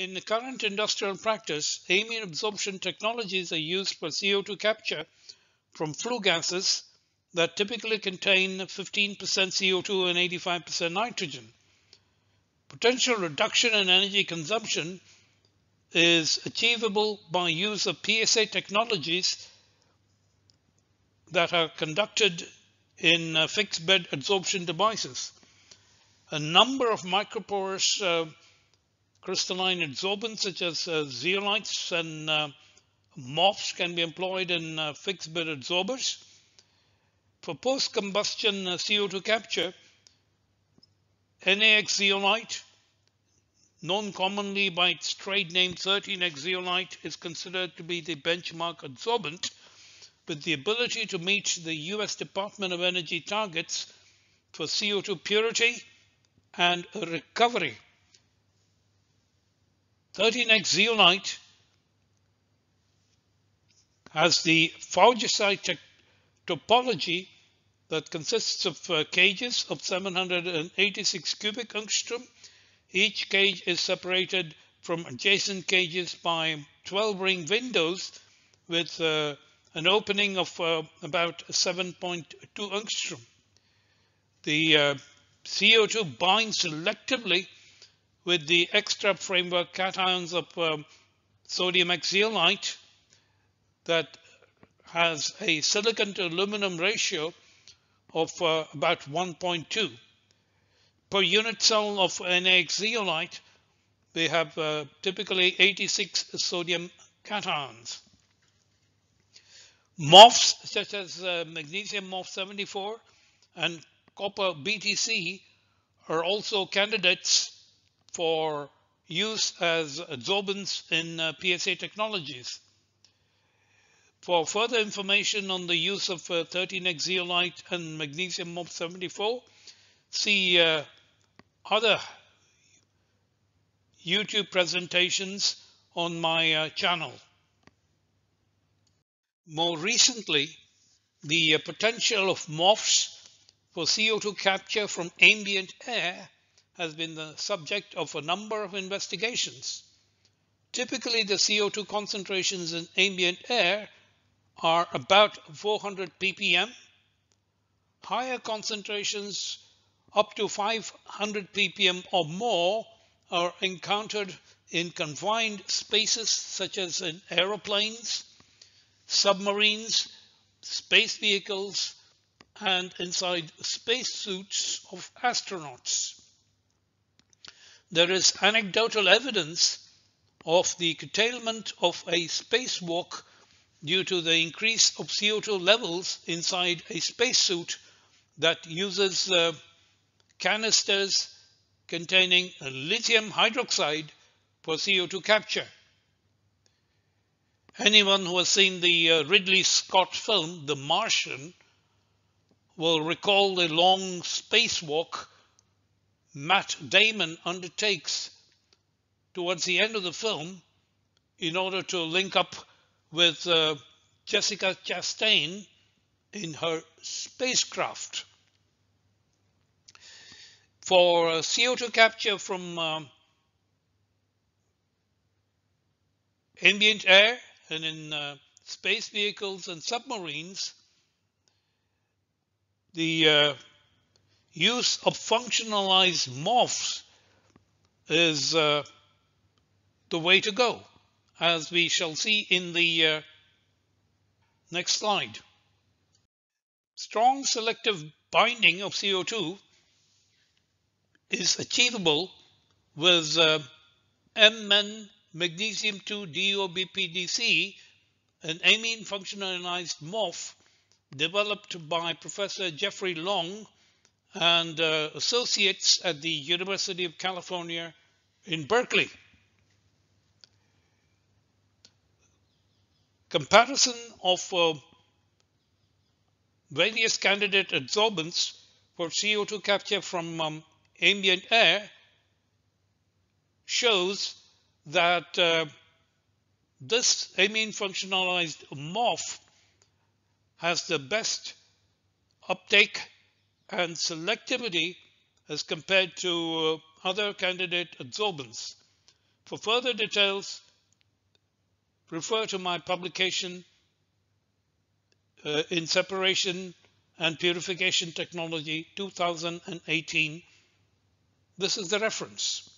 In the current industrial practice, amine absorption technologies are used for CO2 capture from flue gases that typically contain 15% CO2 and 85% nitrogen. Potential reduction in energy consumption is achievable by use of PSA technologies that are conducted in uh, fixed bed adsorption devices. A number of microporous uh, crystalline adsorbents such as uh, zeolites and uh, MOFs can be employed in uh, fixed bed adsorbers. For post-combustion uh, CO2 capture, NaX zeolite, known commonly by its trade name 13X zeolite, is considered to be the benchmark adsorbent with the ability to meet the US Department of Energy targets for CO2 purity and recovery. 13X zeolite has the Faujasite topology that consists of uh, cages of 786 cubic angstrom. Each cage is separated from adjacent cages by 12 ring windows with uh, an opening of uh, about 7.2 angstrom. The uh, CO2 binds selectively with the extra framework cations of um, sodium zeolite that has a silicon to aluminum ratio of uh, about 1.2. Per unit cell of NaX zeolite, we have uh, typically 86 sodium cations. MOFs such as uh, magnesium MOF 74 and copper BTC are also candidates for use as adsorbents in uh, PSA technologies. For further information on the use of uh, 13X zeolite and magnesium MOF 74, see uh, other YouTube presentations on my uh, channel. More recently, the uh, potential of MOFs for CO2 capture from ambient air has been the subject of a number of investigations. Typically, the CO2 concentrations in ambient air are about 400 ppm. Higher concentrations up to 500 ppm or more are encountered in confined spaces such as in aeroplanes, submarines, space vehicles, and inside spacesuits of astronauts there is anecdotal evidence of the curtailment of a spacewalk due to the increase of CO2 levels inside a spacesuit that uses uh, canisters containing lithium hydroxide for CO2 capture. Anyone who has seen the uh, Ridley Scott film, The Martian, will recall the long spacewalk Matt Damon undertakes towards the end of the film in order to link up with uh, Jessica Chastain in her spacecraft. For uh, CO2 capture from um, ambient air and in uh, space vehicles and submarines, the uh, use of functionalized MOFs is uh, the way to go, as we shall see in the uh, next slide. Strong selective binding of CO2 is achievable with uh, MN magnesium 2 DOBPDC, an amine functionalized MOF developed by Professor Jeffrey Long and uh, associates at the University of California in Berkeley. Comparison of uh, various candidate adsorbents for CO2 capture from um, ambient air shows that uh, this amine functionalized MOF has the best uptake and selectivity as compared to uh, other candidate adsorbents. For further details, refer to my publication uh, in Separation and Purification Technology 2018. This is the reference.